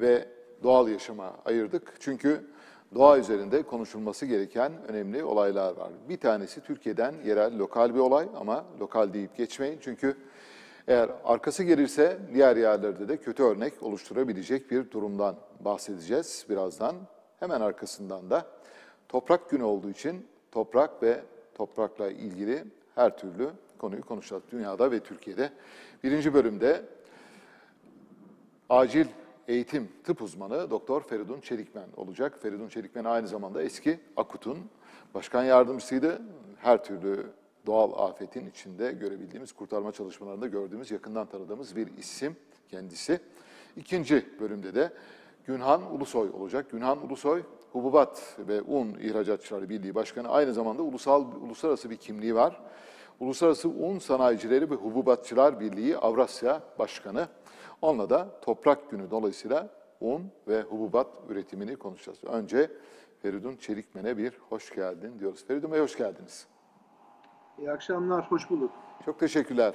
ve doğal yaşama ayırdık. Çünkü doğa üzerinde konuşulması gereken önemli olaylar var. Bir tanesi Türkiye'den yerel, lokal bir olay ama lokal deyip geçmeyin. Çünkü eğer arkası gelirse diğer yerlerde de kötü örnek oluşturabilecek bir durumdan bahsedeceğiz birazdan. Hemen arkasından da toprak günü olduğu için toprak ve toprakla ilgili her türlü konuyu konuşacağız dünyada ve Türkiye'de. Birinci bölümde acil eğitim tıp uzmanı Doktor Feridun Çelikmen olacak. Feridun Çelikmen aynı zamanda eski AKUT'un başkan yardımcısıydı. Her türlü doğal afetin içinde görebildiğimiz, kurtarma çalışmalarında gördüğümüz, yakından tanıdığımız bir isim kendisi. İkinci bölümde de Günhan Ulusoy olacak. Günhan Ulusoy, Hububat ve Un İhracatçıları Birliği Başkanı. Aynı zamanda ulusal uluslararası bir kimliği var. Uluslararası Un Sanayicileri ve Hububatçılar Birliği Avrasya Başkanı. Onunla da Toprak Günü dolayısıyla un ve hububat üretimini konuşacağız. Önce Feridun Çelikmen'e bir hoş geldin diyoruz. Feridun Bey hoş geldiniz. İyi akşamlar, hoş bulduk. Çok teşekkürler.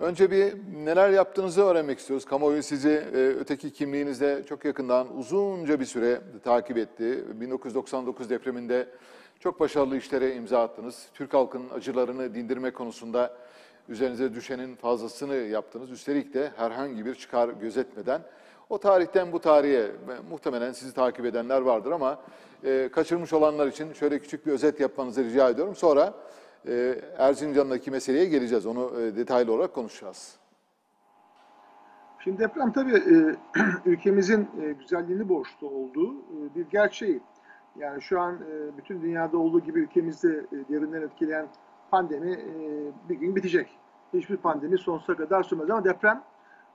Önce bir neler yaptığınızı öğrenmek istiyoruz. Kamuoyu sizi e, öteki kimliğinizde çok yakından uzunca bir süre takip etti. 1999 depreminde çok başarılı işlere imza attınız. Türk halkının acılarını dindirme konusunda üzerinize düşenin fazlasını yaptınız. Üstelik de herhangi bir çıkar gözetmeden o tarihten bu tarihe muhtemelen sizi takip edenler vardır ama e, kaçırmış olanlar için şöyle küçük bir özet yapmanızı rica ediyorum. Sonra e, Erzincan'daki meseleye geleceğiz. Onu e, detaylı olarak konuşacağız. Şimdi deprem tabii e, ülkemizin e, güzelliğini borçlu olduğu e, bir gerçeği. Yani şu an e, bütün dünyada olduğu gibi ülkemizde e, derinden etkileyen pandemi e, bir gün bitecek. Hiçbir pandemi sonsuza kadar sürmez ama deprem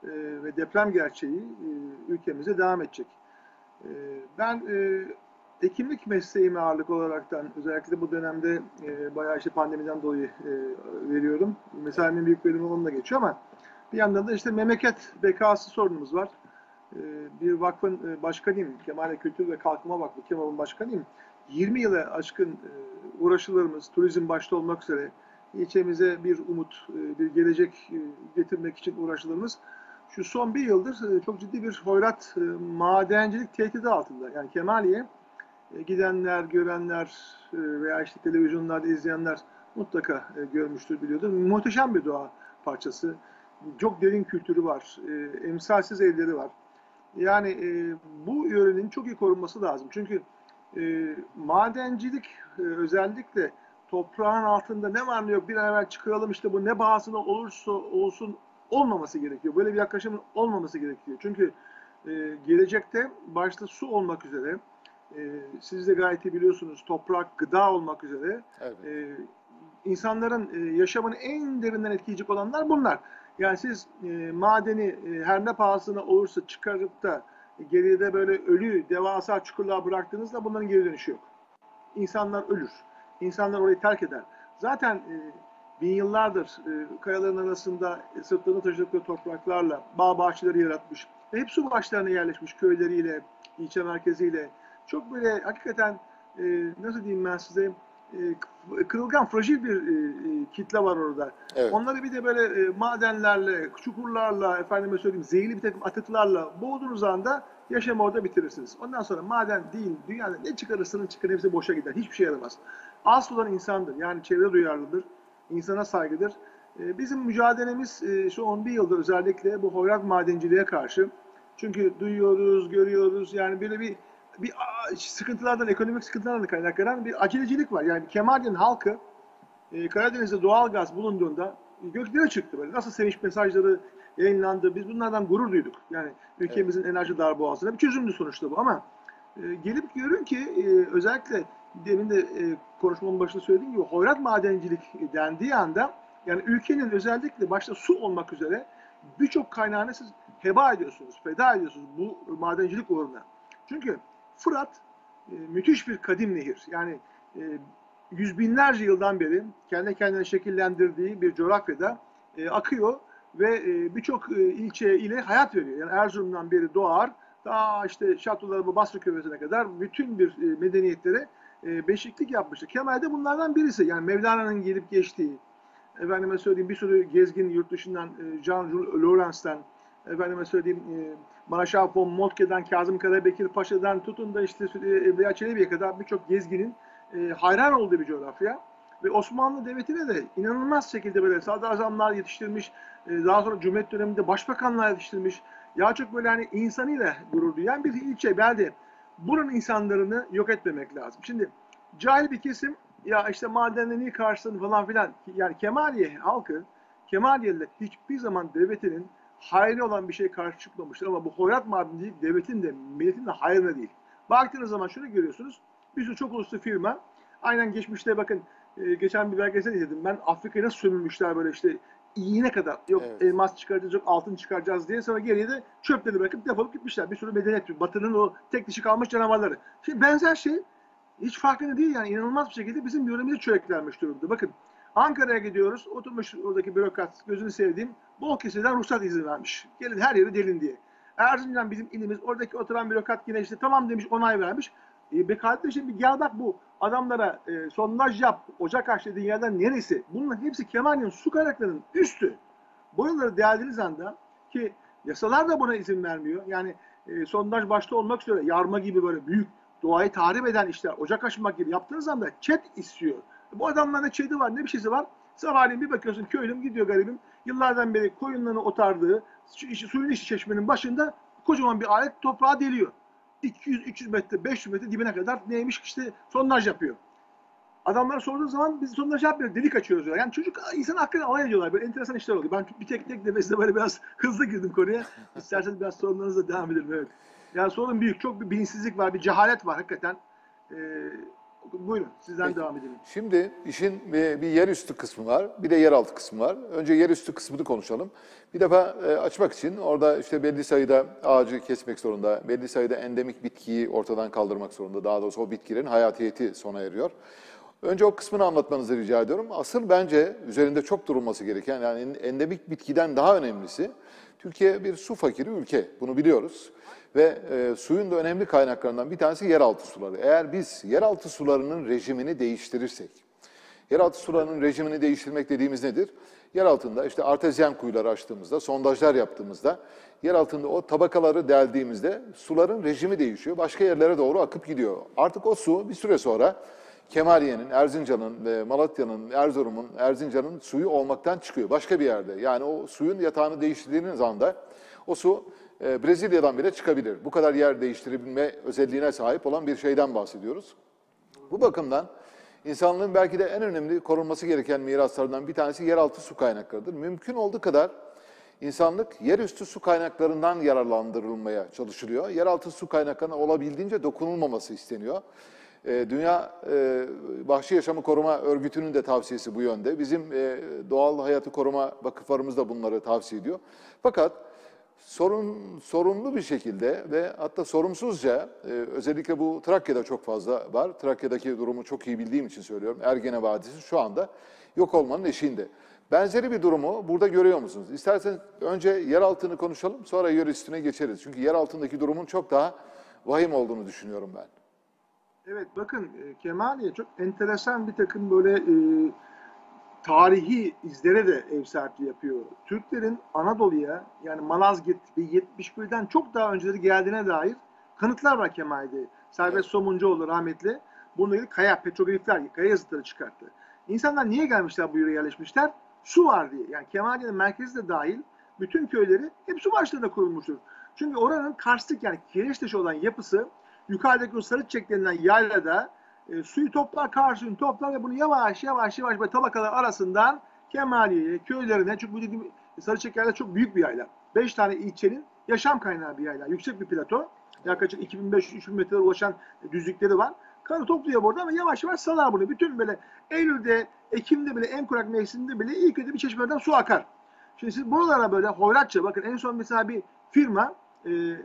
e, ve deprem gerçeği e, ülkemizde devam edecek. E, ben e, hekimlik mesleğimi ağırlık olaraktan özellikle bu dönemde bayağı işte pandemiden dolayı e, veriyorum. Mesaimin büyük bölümü onunla geçiyor ama bir yandan da işte memleket bekası sorunumuz var. Bir vakfın başkanıyım. Kemal Kültür ve Kalkınma Vakfı Kemal'ın başkanıyım. 20 yıla aşkın e, uğraşılarımız, turizm başta olmak üzere ilçemize bir umut, e, bir gelecek e, getirmek için uğraşılarımız şu son bir yıldır e, çok ciddi bir hoyrat madencilik tehdidi altında. Yani Kemaliye gidenler, görenler veya işte televizyonlarda izleyenler mutlaka görmüştür, biliyordur. Muhteşem bir doğa parçası. Çok derin kültürü var. Emsalsiz evleri var. Yani bu yörenin çok iyi korunması lazım. Çünkü madencilik özellikle toprağın altında ne var ne yok bir an evvel çıkaralım işte bu ne bahasına olursa olsun olmaması gerekiyor. Böyle bir yaklaşımın olmaması gerekiyor. Çünkü e, gelecekte başta su olmak üzere e, siz de gayet iyi biliyorsunuz toprak, gıda olmak üzere evet. e, insanların e, yaşamını en derinden etkileyecek olanlar bunlar. Yani siz e, madeni e, her ne pahasına olursa çıkarıp da e, geride böyle ölü devasa çukurlar bıraktığınızda bunların geri dönüşü yok. İnsanlar ölür. İnsanlar orayı terk eder. Zaten e, bin yıllardır e, kayaların arasında e, sırtlarını taşıdıkları topraklarla bağ bahçeleri yaratmış. Ve hep su başlarına yerleşmiş köyleriyle, ilçe merkeziyle. Çok böyle hakikaten e, nasıl diyeyim ben size e, kırılgan, fragil bir e, e, kitle var orada. Evet. Onları bir de böyle e, madenlerle, çukurlarla, efendime söyleyeyim zehirli bir takım atıklarla boğduğunuz anda yaşamı orada bitirirsiniz. Ondan sonra maden değil, dünyada ne çıkarırsanız çıkın hepsi boşa gider. Hiçbir şey yaramaz. Asıl olan insandır. Yani çevre duyarlıdır. insana saygıdır. E, bizim mücadelemiz e, şu 11 yıldır özellikle bu hoyrak madenciliğe karşı. Çünkü duyuyoruz, görüyoruz. Yani böyle bir bir sıkıntılardan, ekonomik sıkıntılardan kaynaklanan bir acelecilik var. Yani Kemal'in halkı e, Karadeniz'de doğal gaz bulunduğunda göklere çıktı böyle. Nasıl sevinç mesajları yayınlandı. Biz bunlardan gurur duyduk. Yani ülkemizin evet. enerji darboğazına bir çözümdü sonuçta bu ama e, gelip görün ki özellikle demin de e, konuşmamın başında söylediğim gibi hoyrat madencilik dendiği anda yani ülkenin özellikle başta su olmak üzere birçok kaynağını siz heba ediyorsunuz, feda ediyorsunuz bu madencilik uğruna. Çünkü Fırat e, müthiş bir kadim nehir. Yani e, yüz binlerce yıldan beri kendi kendine şekillendirdiği bir coğrafyada e, akıyor ve e, birçok e, ilçe ile hayat veriyor. Yani Erzurum'dan beri doğar, daha işte Şatoları bu Basra Körfezi'ne kadar bütün bir e, medeniyetlere e, beşiklik yapmıştı. Kemal de bunlardan birisi. Yani Mevlana'nın gelip geçtiği, efendime söyleyeyim bir sürü gezgin yurt dışından, e, Jean Lawrence'den, efendime söyleyeyim e, Maraşal von Moltke'den Kazım Karabekir Paşa'dan tutun da işte Evliya Çelebi'ye kadar birçok gezginin e, hayran olduğu bir coğrafya. Ve Osmanlı Devleti'ne de inanılmaz şekilde böyle sadrazamlar yetiştirmiş, e, daha sonra Cumhuriyet döneminde başbakanlar yetiştirmiş. Ya çok böyle hani insanıyla gurur duyan bir ilçe, belde. Buranın insanlarını yok etmemek lazım. Şimdi cahil bir kesim ya işte madenle niye karşıladın falan filan. Yani Kemaliye halkı, Kemaliyeliler hiçbir zaman devletinin hayrı olan bir şey karşı çıkmamıştır. Ama bu hoyrat madencilik devletin de milletin de hayrına değil. Baktığınız zaman şunu görüyorsunuz. Bir sürü çok uluslu firma aynen geçmişte bakın e, geçen bir belgesel izledim. Ben Afrika'ya nasıl sömürmüşler böyle işte iğne kadar. Yok Evet. elmas çıkaracağız, yok altın çıkaracağız diye. Sonra geriye de çöpleri bırakıp defolup gitmişler. Bir sürü medeniyet. Batının o tek dişi kalmış canavarları. Şimdi benzer şey hiç farkında değil yani inanılmaz bir şekilde bizim yönümüzde çöreklenmiş durumda. Bakın Ankara'ya gidiyoruz. Oturmuş oradaki bürokrat gözünü sevdiğim bol keseden ruhsat izni vermiş. Gelin her yeri delin diye. Erzincan bizim ilimiz. Oradaki oturan bürokrat yine işte tamam demiş onay vermiş. E, be kardeşim bir gel bak bu adamlara e, sondaj yap. Ocak aç dediğin yerden neresi? Bunların hepsi Kemal'in su kaynaklarının üstü. Boyaları deldiğiniz anda ki yasalar da buna izin vermiyor. Yani e, sondaj başta olmak üzere yarma gibi böyle büyük doğayı tahrip eden işler, ocak açmak gibi yaptığınız anda çet istiyor. Bu adamların ne çeti var ne bir şeysi var. Sabahleyin bir bakıyorsun köylüm gidiyor garibim. Yıllardan beri koyunlarını otardığı suyun işi çeşmenin başında kocaman bir alet toprağı deliyor. 200-300 metre, 500 metre dibine kadar neymiş işte sondaj yapıyor. Adamlara sorduğu zaman biz sondaj yapmıyoruz, delik açıyoruz diyorlar. Yani çocuk insan hakkında alay ediyorlar. Böyle enteresan işler oluyor. Ben bir tek tek nefesle böyle biraz hızlı girdim konuya. İsterseniz biraz sorunlarınızla devam edelim. Evet. Yani sorun büyük. Çok bir bilinçsizlik var, bir cehalet var hakikaten. Ee, buyurun sizden Peki. devam edelim. Şimdi işin bir, yerüstü kısmı var, bir de yeraltı kısmı var. Önce yerüstü kısmını konuşalım. Bir defa e, açmak için orada işte belli sayıda ağacı kesmek zorunda, belli sayıda endemik bitkiyi ortadan kaldırmak zorunda. Daha doğrusu o bitkilerin hayatiyeti sona eriyor. Önce o kısmını anlatmanızı rica ediyorum. Asıl bence üzerinde çok durulması gereken, yani endemik bitkiden daha önemlisi, Türkiye bir su fakiri ülke, bunu biliyoruz. Ve e, suyun da önemli kaynaklarından bir tanesi yeraltı suları. Eğer biz yeraltı sularının rejimini değiştirirsek, yeraltı sularının rejimini değiştirmek dediğimiz nedir? Yer altında işte artezyen kuyuları açtığımızda, sondajlar yaptığımızda, yer altında o tabakaları deldiğimizde suların rejimi değişiyor. Başka yerlere doğru akıp gidiyor. Artık o su bir süre sonra Kemaliye'nin, Erzincan'ın, Malatya'nın, Erzurum'un, Erzincan'ın suyu olmaktan çıkıyor. Başka bir yerde. Yani o suyun yatağını değiştirdiğiniz anda o su e, Brezilya'dan bile çıkabilir. Bu kadar yer değiştirebilme özelliğine sahip olan bir şeyden bahsediyoruz. Bu bakımdan insanlığın belki de en önemli korunması gereken miraslarından bir tanesi yeraltı su kaynaklarıdır. Mümkün olduğu kadar insanlık yerüstü su kaynaklarından yararlandırılmaya çalışılıyor. Yeraltı su kaynaklarına olabildiğince dokunulmaması isteniyor. Ee, Dünya e, Vahşi Yaşamı Koruma Örgütü'nün de tavsiyesi bu yönde. Bizim e, Doğal Hayatı Koruma Vakıflarımız da bunları tavsiye ediyor. Fakat sorun sorunlu bir şekilde ve hatta sorumsuzca e, özellikle bu Trakya'da çok fazla var. Trakya'daki durumu çok iyi bildiğim için söylüyorum. Ergene Vadisi şu anda yok olmanın eşiğinde. Benzeri bir durumu burada görüyor musunuz? İsterseniz önce yer altını konuşalım sonra yer üstüne geçeriz. Çünkü yer altındaki durumun çok daha vahim olduğunu düşünüyorum ben. Evet bakın e, Kemaliye çok enteresan bir takım böyle e, tarihi izlere de ev sahipliği yapıyor. Türklerin Anadolu'ya yani Malazgirt ve 71'den çok daha önceleri geldiğine dair kanıtlar var Kemali'de. Servet Somuncuoğlu rahmetli bununla ilgili kaya, petroglifler, kaya yazıtları çıkarttı. İnsanlar niye gelmişler bu yere yerleşmişler? Su var diye. Yani Kemaliye'nin merkezi de dahil bütün köyleri hep su başlarına kurulmuştur. Çünkü oranın karstik yani kireç taşı olan yapısı yukarıdaki o sarı çiçek denilen yaylada e, suyu toplar, kar suyunu toplar ve bunu yavaş yavaş yavaş böyle tabakalar arasından Kemaliye'ye, köylerine, çünkü bu dediğim sarı çiçek yayla çok büyük bir yayla. Beş tane ilçenin yaşam kaynağı bir yayla. Yüksek bir plato. Yaklaşık 2500-3000 metreye ulaşan düzlükleri var. Karı topluyor burada ve yavaş yavaş salar bunu. Bütün böyle Eylül'de, Ekim'de bile en kurak mevsiminde bile ilk önce bir çeşmelerden su akar. Şimdi siz buralara böyle hoyratça bakın en son mesela bir firma e, e,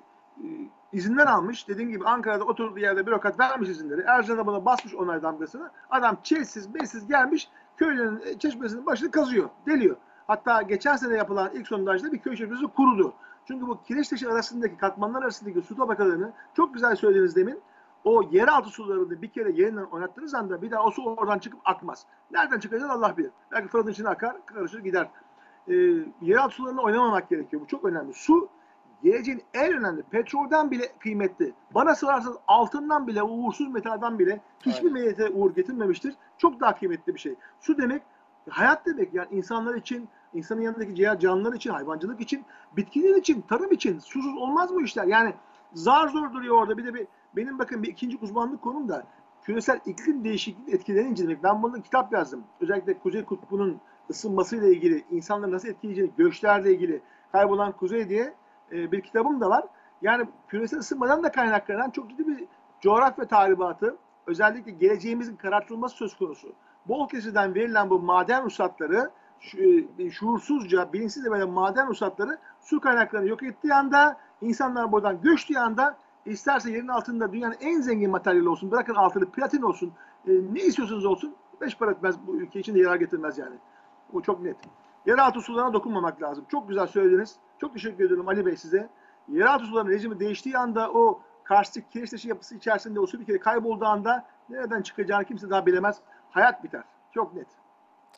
izinler almış. Dediğim gibi Ankara'da oturduğu yerde bürokrat vermiş izinleri. Ercan'a buna basmış onay damgasını. Adam çelsiz, besiz gelmiş köylerin e, çeşmesinin başını kazıyor, deliyor. Hatta geçen sene yapılan ilk sondajda bir köy çeşmesi kurudu. Çünkü bu kireç taşı arasındaki, katmanlar arasındaki su tabakalarını çok güzel söylediniz demin. O yeraltı sularını bir kere yeniden oynattığınız anda bir daha o su oradan çıkıp akmaz. Nereden çıkacak Allah bilir. Belki Fırat'ın içine akar, karışır gider. E, yeraltı sularını oynamamak gerekiyor. Bu çok önemli. Su geleceğin en önemli petrolden bile kıymetli. Bana sorarsanız altından bile, uğursuz metalden bile hiçbir millete uğur getirmemiştir. Çok daha kıymetli bir şey. Su demek hayat demek. Yani insanlar için, insanın yanındaki diğer canlılar için, hayvancılık için, bitkiler için, tarım için susuz olmaz bu işler. Yani zar zor duruyor orada. Bir de bir, benim bakın bir ikinci uzmanlık konum da küresel iklim değişikliği etkilerini incelemek. Ben bunu kitap yazdım. Özellikle Kuzey Kutbu'nun ısınmasıyla ilgili, insanları nasıl etkileyeceğini, göçlerle ilgili kaybolan kuzey diye e, bir kitabım da var. Yani küresel ısınmadan da kaynaklanan çok ciddi bir coğrafya tahribatı, özellikle geleceğimizin karartılması söz konusu. Bol kesiden verilen bu maden ruhsatları, e, şuursuzca, bilinçsizce böyle maden ruhsatları su kaynaklarını yok ettiği anda, insanlar buradan göçtüğü anda isterse yerin altında dünyanın en zengin materyali olsun, bırakın altını platin olsun, e, ne istiyorsanız olsun, beş para etmez bu ülke için de yarar getirmez yani. Bu çok net. Yeraltı sularına dokunmamak lazım. Çok güzel söylediniz. Çok teşekkür ediyorum Ali Bey size. Yeraltı sularının rejimi değiştiği anda o karstik kireç yapısı içerisinde o su bir kere kaybolduğu anda nereden çıkacağını kimse daha bilemez. Hayat biter. Çok net.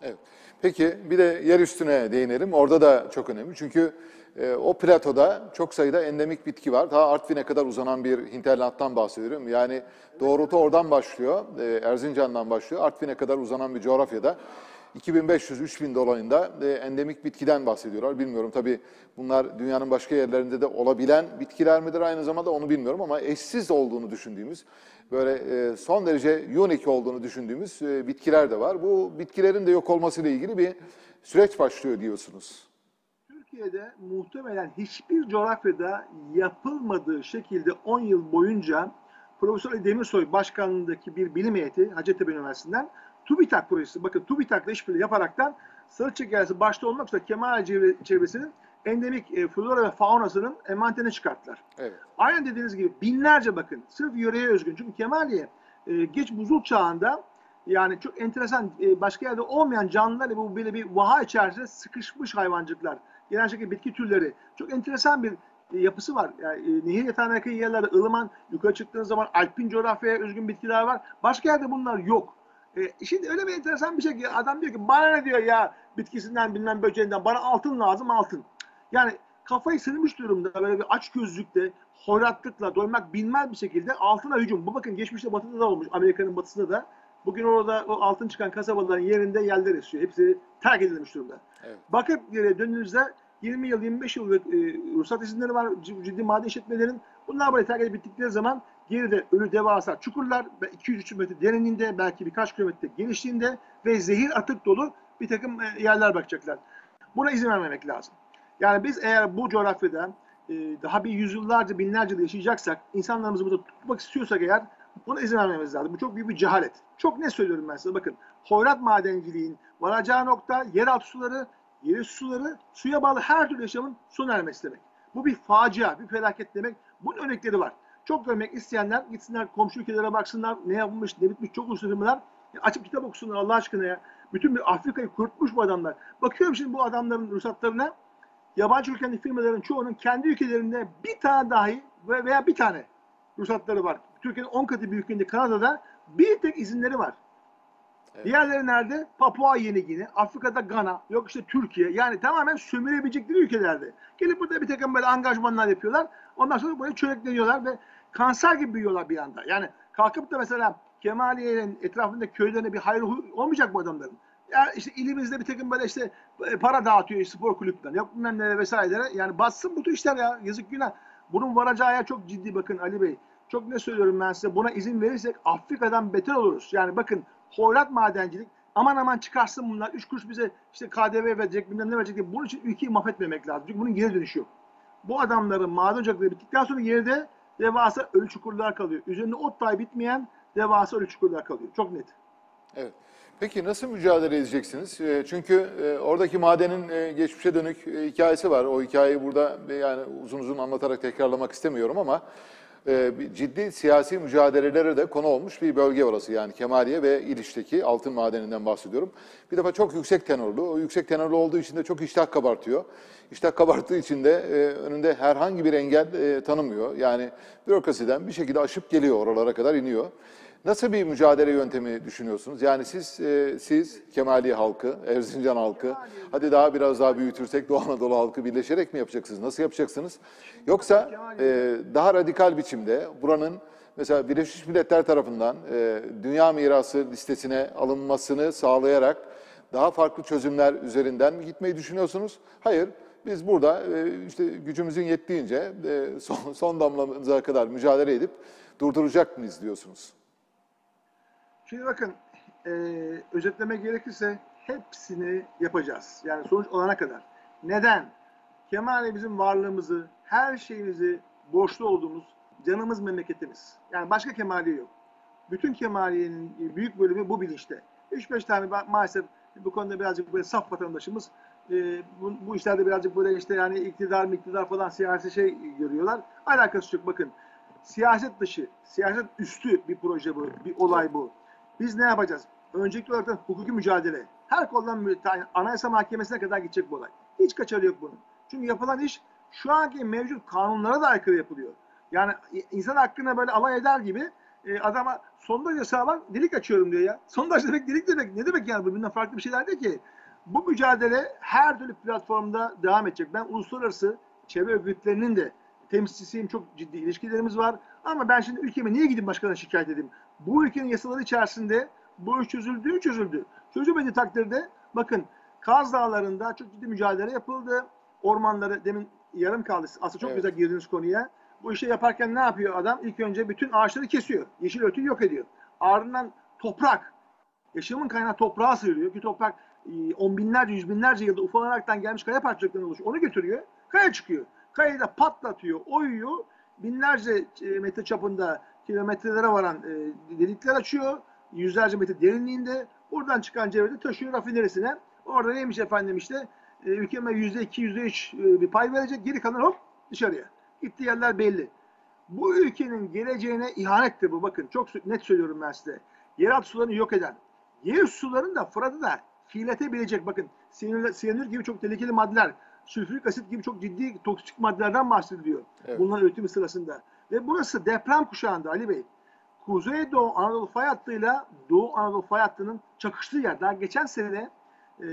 Evet. Peki bir de yer üstüne değinelim. Orada da çok önemli. Çünkü e, o platoda çok sayıda endemik bitki var. Daha Artvin'e kadar uzanan bir hinterlandtan bahsediyorum. Yani doğrultu oradan başlıyor. E, Erzincan'dan başlıyor. Artvin'e kadar uzanan bir coğrafyada 2500-3000 dolayında e, endemik bitkiden bahsediyorlar. Bilmiyorum tabii bunlar dünyanın başka yerlerinde de olabilen bitkiler midir aynı zamanda onu bilmiyorum ama eşsiz olduğunu düşündüğümüz böyle e, son derece unique olduğunu düşündüğümüz e, bitkiler de var. Bu bitkilerin de yok olmasıyla ilgili bir süreç başlıyor diyorsunuz. Türkiye'de muhtemelen hiçbir coğrafyada yapılmadığı şekilde 10 yıl boyunca Profesör Demirsoy başkanlığındaki bir bilim heyeti Hacettepe Üniversitesi'nden TÜBİTAK projesi, bakın TÜBİTAK'la işbirliği yaparaktan Sarıçık Yayası başta olmak üzere Kemal çevre- çevresinin endemik e, flora ve faunasının envanterini çıkarttılar. Evet. Aynen dediğiniz gibi binlerce bakın sırf yöreye özgün. Çünkü Kemaliye e, geç buzul çağında yani çok enteresan e, başka yerde olmayan canlılar bu böyle bir vaha içerisinde sıkışmış hayvancıklar. Genel şekilde bitki türleri. Çok enteresan bir e, yapısı var. Yani, e, nehir yatağına yakın yerlerde ılıman, yukarı çıktığınız zaman alpin coğrafyaya özgün bitkiler var. Başka yerde bunlar yok. E, şimdi öyle bir enteresan bir şey ki adam diyor ki bana ne diyor ya bitkisinden bilmem böceğinden bana altın lazım altın. Yani kafayı sırmış durumda böyle bir aç gözlükle, hoyratlıkla, doymak bilmez bir şekilde altına hücum. Bu bakın geçmişte batıda da olmuş, Amerika'nın batısında da. Bugün orada o altın çıkan kasabaların yerinde yerler esiyor. Hepsi terk edilmiş durumda. Evet. Bakıp döndüğünüzde 20 yıl, 25 yıllık e, ruhsat izinleri var ciddi maden işletmelerin. Bunlar böyle terk edip bittikleri zaman geride ölü devasa çukurlar ve 200-300 metre derinliğinde belki birkaç kilometre genişliğinde ve zehir atık dolu bir takım e, yerler bakacaklar. Buna izin vermemek lazım. Yani biz eğer bu coğrafyada e, daha bir yüzyıllarca, binlerce yıl yaşayacaksak, insanlarımızı burada tutmak istiyorsak eğer buna izin vermemiz lazım. Bu çok büyük bir cehalet. Çok ne söylüyorum ben size bakın. Hoyrat madenciliğin varacağı nokta yeraltı suları, yeri suları, suya bağlı her türlü yaşamın sona ermesi demek. Bu bir facia, bir felaket demek. Bunun örnekleri var. Çok görmek isteyenler gitsinler komşu ülkelere baksınlar. Ne yapılmış, ne bitmiş çok uluslu firmalar. Ya açıp kitap okusunlar Allah aşkına ya. Bütün bir Afrika'yı kurutmuş bu adamlar. Bakıyorum şimdi bu adamların ruhsatlarına. Yabancı ülkenin firmaların çoğunun kendi ülkelerinde bir tane dahi ve- veya bir tane ruhsatları var. Türkiye'nin 10 katı büyüklüğünde Kanada'da bir tek izinleri var. Evet. Diğerleri nerede? Papua Yeni Gine, Afrika'da Gana, yok işte Türkiye. Yani tamamen sömürebilecekleri ülkelerde. Gelip burada bir takım böyle angajmanlar yapıyorlar. Ondan sonra böyle çörekleniyorlar ve kanser gibi büyüyorlar bir anda. Yani kalkıp da mesela Kemaliye'nin etrafında köylerine bir hayır olmayacak bu adamların. Ya işte ilimizde bir takım böyle işte e, para dağıtıyor spor kulüplerine. Yok bilmem ne vesaire. Yani batsın bu tür işler ya. Yazık günah. Bunun varacağı yer çok ciddi bakın Ali Bey. Çok ne söylüyorum ben size. Buna izin verirsek Afrika'dan beter oluruz. Yani bakın hoyrat madencilik aman aman çıkarsın bunlar. Üç kuruş bize işte KDV verecek bilmem ne verecek diye. Bunun için ülkeyi mahvetmemek lazım. Çünkü bunun geri dönüşü yok. Bu adamların maden ocakları bittikten sonra geride devasa ölü çukurlar kalıyor. Üzerinde ot dahi bitmeyen devasa ölü çukurlar kalıyor. Çok net. Evet. Peki nasıl mücadele edeceksiniz? E, Çünkü e, oradaki madenin e, geçmişe dönük e, hikayesi var. O hikayeyi burada yani uzun uzun anlatarak tekrarlamak istemiyorum ama ciddi siyasi mücadelelere de konu olmuş bir bölge orası. Yani Kemaliye ve İliç'teki altın madeninden bahsediyorum. Bir defa çok yüksek tenorlu. O yüksek tenorlu olduğu için de çok iştah kabartıyor. İştah kabarttığı için de e, önünde herhangi bir engel e, tanımıyor. Yani bürokrasiden bir şekilde aşıp geliyor oralara kadar iniyor. Nasıl bir mücadele yöntemi düşünüyorsunuz? Yani siz e, siz Kemali halkı, Erzincan halkı, hadi daha biraz daha büyütürsek Doğu Anadolu halkı birleşerek mi yapacaksınız? Nasıl yapacaksınız? Yoksa e, daha radikal biçimde buranın mesela Birleşmiş Milletler tarafından e, Dünya Mirası listesine alınmasını sağlayarak daha farklı çözümler üzerinden mi gitmeyi düşünüyorsunuz? Hayır, biz burada e, işte gücümüzün yettiğince e, son, son damlamıza kadar mücadele edip durduracak mıyız diyorsunuz? Şimdi bakın, e, özetlemek gerekirse hepsini yapacağız. Yani sonuç olana kadar. Neden? Kemal'e bizim varlığımızı, her şeyimizi borçlu olduğumuz canımız memleketimiz. Yani başka Kemali yok. Bütün Kemaliye'nin büyük bölümü bu bilinçte. 3-5 tane maalesef bu konuda birazcık böyle saf vatandaşımız e, bu, bu işlerde birazcık böyle işte yani iktidar iktidar falan siyasi şey görüyorlar. Alakası yok bakın. Siyaset dışı, siyaset üstü bir proje bu, bir olay bu. Biz ne yapacağız? Öncelikli olarak da hukuki mücadele. Her koldan ta- anayasa mahkemesine kadar gidecek bu olay. Hiç kaçarı yok bunun. Çünkü yapılan iş şu anki mevcut kanunlara da aykırı yapılıyor. Yani insan hakkına böyle alay eder gibi e, adama sondaj yasağı var, delik açıyorum diyor ya. Sondaj demek delik demek. Ne demek yani bu birbirinden farklı bir şeyler değil ki. Bu mücadele her türlü platformda devam edecek. Ben uluslararası çevre örgütlerinin de temsilcisiyim. Çok ciddi ilişkilerimiz var. Ama ben şimdi ülkeme niye gidip başkalarına şikayet edeyim? Bu ülkenin yasaları içerisinde bu iş çözüldü, çözüldü. Çözülmediği takdirde bakın Kaz Dağları'nda çok ciddi mücadele yapıldı. Ormanları demin yarım kaldı. Aslında çok Evet. güzel girdiniz konuya. Bu işi yaparken ne yapıyor adam? İlk önce bütün ağaçları kesiyor. Yeşil örtüyü yok ediyor. Ardından toprak. Yaşamın kaynağı toprağa sığırıyor ki toprak on binlerce, yüz binlerce yılda ufalaraktan gelmiş kaya parçacıklarından oluşuyor. Onu götürüyor. Kaya çıkıyor. Kayayı da patlatıyor, oyuyor. Binlerce e, metre çapında kilometrelere varan e, delikler açıyor. Yüzlerce metre derinliğinde. Oradan çıkan cevheri taşıyor rafinerisine. Orada neymiş efendim işte e, ülkeme yüzde iki, yüzde üç e, bir pay verecek. Geri kalan hop dışarıya. Gittiği yerler belli. Bu ülkenin geleceğine ihanettir bu. Bakın çok net söylüyorum ben size. Yeraltı sularını yok eden, yerüstü sularını da Fırat'ı da kirletebilecek. Bakın siyanür, siyanür gibi çok tehlikeli maddeler, sülfürik asit gibi çok ciddi toksik maddelerden bahsediliyor. Evet. Bunların üretimi sırasında. Ve burası deprem kuşağında Ali Bey. Kuzeydoğu Anadolu fay hattıyla Doğu Anadolu fay hattının çakıştığı yer. Daha geçen sene e,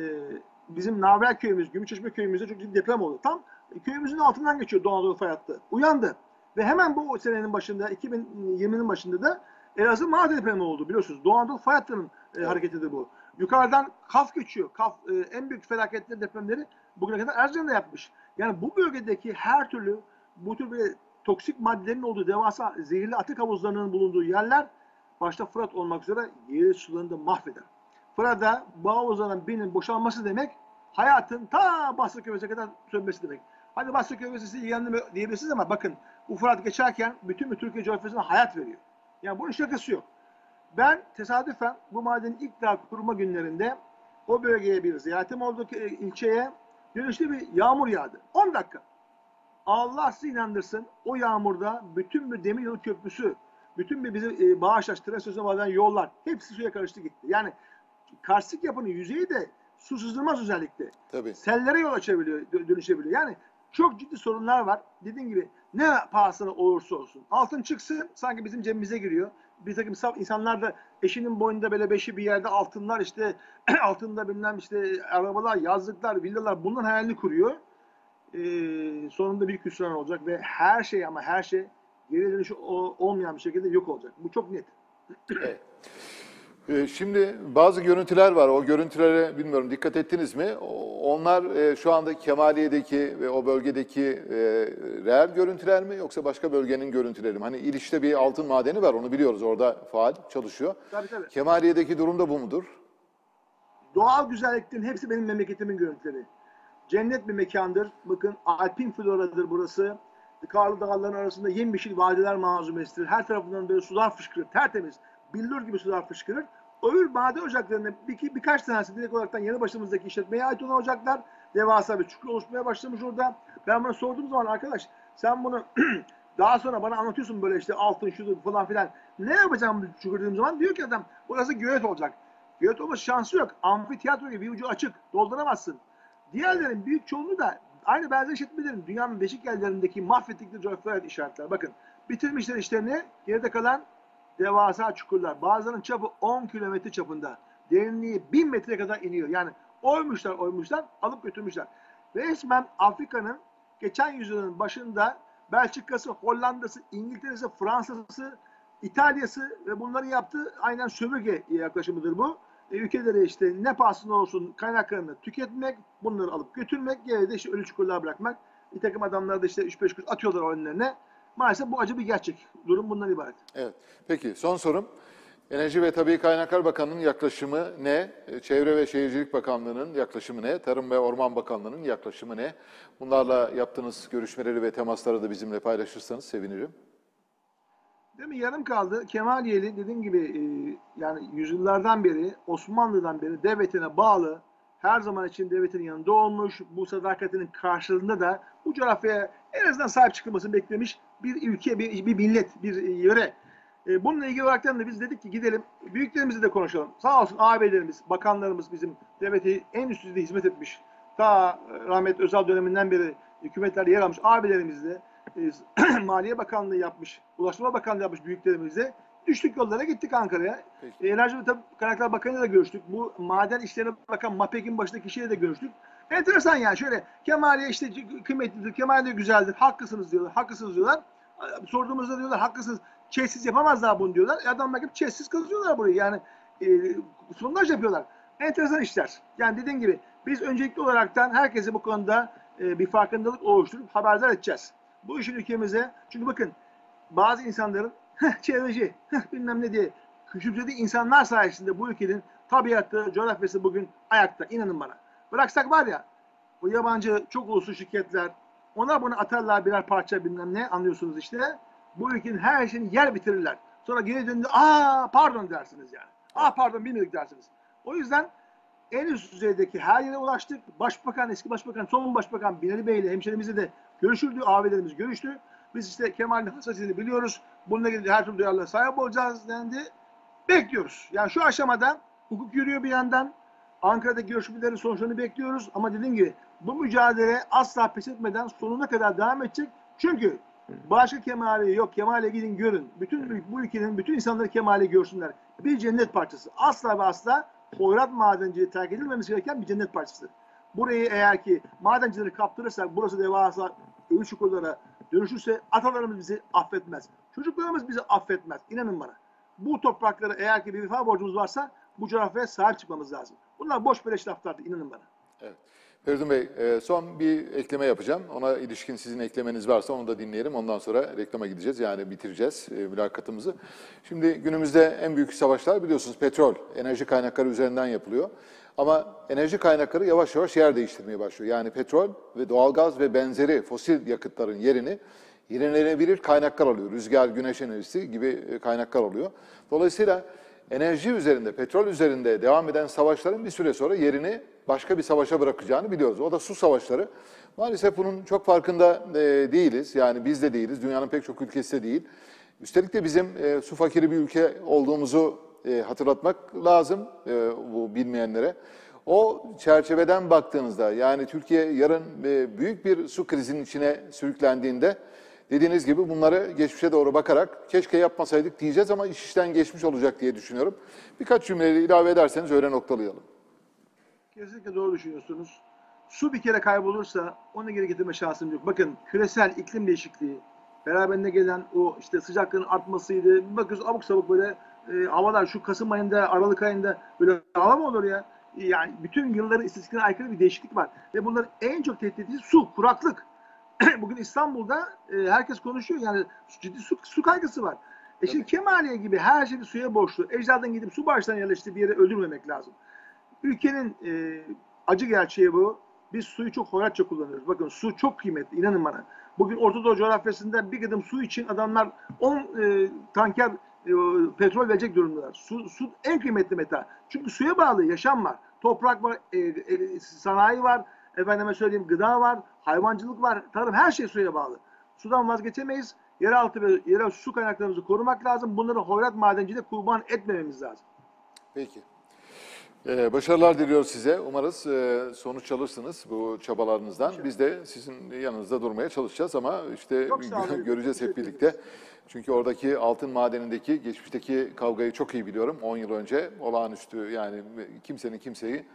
bizim Naver köyümüz, Gümüşçeşme köyümüzde çok ciddi deprem oldu. Tam köyümüzün altından geçiyor Doğu Anadolu fay hattı. Uyandı. Ve hemen bu senenin başında, 2020'nin başında da Elazığ Mağara depremi oldu biliyorsunuz. Doğu Anadolu fay hattının e, hareketidir bu. Yukarıdan Kaf geçiyor. Kaf e, en büyük felaketleri, depremleri bugüne kadar Erzincan'da yapmış. Yani bu bölgedeki her türlü bu tür böyle toksik maddelerin olduğu devasa zehirli atık havuzlarının bulunduğu yerler başta Fırat olmak üzere yeri sularını da mahveder. Fırat'a bu havuzların birinin boşalması demek hayatın ta Basra Köprüsü'ne kadar sönmesi demek. Hadi Basra Köprüsü sizi ilgilendirmiyor diyebilirsiniz ama bakın bu Fırat geçerken bütün bir Türkiye coğrafyasına hayat veriyor. Yani bunun şakası yok. Ben tesadüfen bu madenin ilk daha kurma günlerinde o bölgeye bir ziyaretim oldu ki, e, ilçeye. Dönüşte bir yağmur yağdı. 10 dakika. Allah sizi inandırsın o yağmurda bütün bir demir yolu köprüsü, bütün bir bizim e, Bağışlaş, Tresöz'e varan yollar hepsi suya karıştı gitti. Yani karstik yapının yüzeyi de su sızdırmaz özellikle. Tabii. Sellere yol açabiliyor, dö- dönüşebiliyor. Yani çok ciddi sorunlar var. Dediğim gibi ne pahasına olursa olsun. Altın çıksın sanki bizim cebimize giriyor. Bir takım saf insanlar da eşinin boynunda böyle beşi bir yerde altınlar işte altında bilmem işte arabalar, yazlıklar, villalar bunların hayalini kuruyor. Ee, sonunda bir hüsran olacak ve her şey ama her şey geri dönüşü olmayan bir şekilde yok olacak. Bu çok net. Evet. Ee, Şimdi bazı görüntüler var. O görüntülere bilmiyorum dikkat ettiniz mi? Onlar e, şu anda Kemaliye'deki ve o bölgedeki e, reel görüntüler mi yoksa başka bölgenin görüntüleri mi? Hani İliş'te bir altın madeni var onu biliyoruz. Orada faal çalışıyor. Tabii tabii. Kemaliye'deki durum da bu mudur? Doğal güzelliklerin hepsi benim memleketimin görüntüleri. Cennet bir mekandır. Bakın alpin floradır burası. Karlı dağların arasında yemyeşil vadiler manzumesidir. Her tarafından böyle sular fışkırır. Tertemiz. Billur gibi sular fışkırır. Öbür maden ocaklarında bir, birkaç tanesi direkt olarak yanı başımızdaki işletmeye ait olan ocaklar. Devasa bir çukur oluşmaya başlamış orada. Ben bunu sorduğum zaman arkadaş sen bunu daha sonra bana anlatıyorsun böyle işte altın şudur falan filan. Ne yapacağım bu çukur dediğim zaman diyor ki adam burası göğet olacak. Göğet olma şansı yok. Amfiteyatro gibi bir ucu açık. Dolduramazsın. Diğerlerin büyük çoğunluğu da aynı benzer işletmelerin dünyanın değişik yerlerindeki mahvettikleri coğrafyalar işaretler. Bakın bitirmişler işlerini. Geride kalan devasa çukurlar. Bazılarının çapı 10 kilometre çapında. Derinliği 1000 metreye kadar iniyor. Yani oymuşlar oymuşlar alıp götürmüşler. Resmen Afrika'nın geçen yüzyılın başında Belçika'sı, Hollanda'sı, İngiltere'si, Fransa'sı, İtalya'sı ve bunların yaptığı aynen sömürge yaklaşımıdır bu. E, ülkeleri işte ne pahasına olsun kaynaklarını tüketmek, bunları alıp götürmek, geride işte ölü çukurlar bırakmak. Bir takım adamlar da işte 3-5 kuruş atıyorlar önlerine. Maalesef bu acı bir gerçek. Durum bundan ibaret. Evet. Peki son sorum. Enerji ve Tabii Kaynaklar Bakanı'nın yaklaşımı ne? Çevre ve Şehircilik Bakanlığı'nın yaklaşımı ne? Tarım ve Orman Bakanlığı'nın yaklaşımı ne? Bunlarla yaptığınız görüşmeleri ve temasları da bizimle paylaşırsanız sevinirim. Değil mi? Yarım kaldı. Kemaliyeli dediğim gibi e, yani yüzyıllardan beri Osmanlı'dan beri devletine bağlı her zaman için devletin yanında olmuş. Bu sadakatinin karşılığında da bu coğrafyaya en azından sahip çıkılmasını beklemiş bir ülke, bir, bir millet, bir e, yöre. E, bununla ilgili olarak da biz dedik ki gidelim büyüklerimizle de konuşalım. Sağ olsun ağabeylerimiz, bakanlarımız bizim devleti en üst düzeyde hizmet etmiş. Ta e, rahmet Özal döneminden beri hükümetlerde yer almış abilerimizle e, Maliye Bakanlığı yapmış, Ulaştırma Bakanlığı yapmış büyüklerimizle. Düştük yollara gittik Ankara'ya. E, Enerji ve Tabii Kaynaklar Bakanı'yla da görüştük. Bu maden işlerine bakan MAPEK'in başındaki kişiyle de görüştük. Enteresan yani şöyle Kemaliye işte kıymetlidir, Kemaliye güzeldir, haklısınız diyorlar, haklısınız diyorlar. Sorduğumuzda diyorlar haklısınız, çeşsiz yapamazlar bunu diyorlar. E gibi çeşsiz kazıyorlar burayı yani e, sondaj yapıyorlar. Enteresan işler. Yani dediğim gibi biz öncelikli olaraktan herkese bu konuda e, bir farkındalık oluşturup haberdar edeceğiz. Bu işin ülkemize, çünkü bakın bazı insanların çevreci, bilmem ne diye küçümsediği insanlar sayesinde bu ülkenin tabiatı, coğrafyası bugün ayakta. İnanın bana. Bıraksak var ya, o yabancı çok uluslu şirketler, ona bunu atarlar birer parça bilmem ne anlıyorsunuz işte. Bu ülkenin her şeyini yer bitirirler. Sonra geri döndü, aa pardon dersiniz yani. Aa pardon bilmedik dersiniz. O yüzden en üst düzeydeki her yere ulaştık. Başbakan, eski başbakan, son başbakan Binali Bey ile hemşerimizle de görüşüldü. Abilerimiz görüştü. Biz işte Kemal'in hassasiyetini biliyoruz. Bununla ilgili her türlü duyarlılığa sahip olacağız dendi. Bekliyoruz. Yani şu aşamada hukuk yürüyor bir yandan. Ankara'daki görüşmelerin sonuçlarını bekliyoruz. Ama dediğim gibi bu mücadele asla pes etmeden sonuna kadar devam edecek. Çünkü başka Kemal'i yok. Kemal'e gidin görün. Bütün bu ülkenin bütün insanları Kemal'i görsünler. Bir cennet parçası. Asla ve asla hoyrat madenciliği terk edilmemesi gereken bir cennet parçası. Burayı eğer ki madencileri kaptırırsak burası devasa ölü çukurlara dönüşürse atalarımız bizi affetmez. Çocuklarımız bizi affetmez. İnanın bana. Bu topraklara eğer ki bir vefa borcumuz varsa bu coğrafyaya sahip çıkmamız lazım. Bunlar boş beleş laflardı. inanın bana. Evet. Feridun Bey, e, son bir ekleme yapacağım. Ona ilişkin sizin eklemeniz varsa onu da dinleyelim. Ondan sonra reklama gideceğiz. Yani bitireceğiz e, mülakatımızı. Şimdi günümüzde en büyük savaşlar biliyorsunuz petrol, enerji kaynakları üzerinden yapılıyor. Ama enerji kaynakları yavaş yavaş yer değiştirmeye başlıyor. Yani petrol ve doğalgaz ve benzeri fosil yakıtların yerini yenilenebilir kaynaklar alıyor. Rüzgar, güneş enerjisi gibi e, kaynaklar alıyor. Dolayısıyla enerji üzerinde, petrol üzerinde devam eden savaşların bir süre sonra yerini başka bir savaşa bırakacağını biliyoruz. O da su savaşları. Maalesef bunun çok farkında e, değiliz. Yani biz de değiliz. Dünyanın pek çok ülkesi de değil. Üstelik de bizim e, su fakiri bir ülke olduğumuzu e, hatırlatmak lazım bu bilmeyenlere. O çerçeveden baktığınızda yani Türkiye yarın büyük bir su krizinin içine sürüklendiğinde dediğiniz gibi bunları geçmişe doğru bakarak keşke yapmasaydık diyeceğiz ama iş işten geçmiş olacak diye düşünüyorum. Birkaç cümleyle ilave ederseniz öyle noktalayalım. Kesinlikle doğru düşünüyorsunuz. Su bir kere kaybolursa onu geri getirme şansım yok. Bakın küresel iklim değişikliği, beraberinde gelen o işte sıcaklığın artmasıydı. Bakıyoruz abuk sabuk böyle e, havalar şu Kasım ayında, Aralık ayında böyle hava mı olur ya? Yani bütün yılların istatistiklerine aykırı bir değişiklik var. Ve bunların en çok tehdit edici su, kuraklık. Bugün İstanbul'da e, herkes konuşuyor yani ciddi su, su kaygısı var. E şimdi Kemaliye gibi her şey suya borçlu. Ecdadın gidip su baştan yerleştiği bir yere öldürmemek lazım. Ülkenin e, acı gerçeği bu. Biz suyu çok hoyratça kullanıyoruz. Bakın su çok kıymetli. inanın bana. Bugün Orta Doğu coğrafyasında bir gıdım su için adamlar 10 e, tanker e, petrol verecek durumdalar. Su, su en kıymetli meta. Çünkü suya bağlı yaşam var. Toprak var, e, e, sanayi var, efendime söyleyeyim gıda var, hayvancılık var, tarım her şey suya bağlı. Sudan vazgeçemeyiz. Yeraltı ve yerel su kaynaklarımızı korumak lazım. Bunları hoyrat madenciliğe kurban etmememiz lazım. Peki. Ee, başarılar diliyoruz size. Umarız e, sonuç alırsınız bu çabalarınızdan. Biz de sizin yanınızda durmaya çalışacağız ama işte göreceğiz hep birlikte. Çünkü oradaki altın madenindeki geçmişteki kavgayı çok iyi biliyorum. 10 yıl önce olağanüstü yani kimsenin kimseyi